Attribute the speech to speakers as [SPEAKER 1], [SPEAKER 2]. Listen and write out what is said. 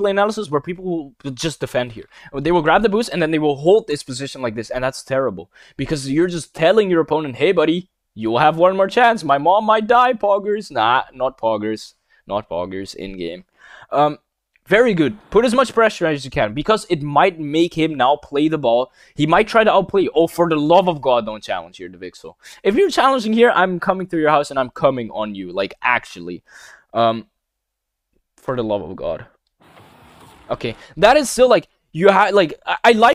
[SPEAKER 1] play analysis where people will just defend here. They will grab the boost and then they will hold this position like this, and that's terrible because you're just telling your opponent, "Hey, buddy, you'll have one more chance. My mom might die, poggers." Nah, not poggers, not poggers in game. Um, very good. Put as much pressure as you can because it might make him now play the ball. He might try to outplay. Oh, for the love of God, don't challenge here, Devixel. If you're challenging here, I'm coming through your house and I'm coming on you. Like, actually. Um, for the love of God. Okay, that is still like, you have, like, I, I like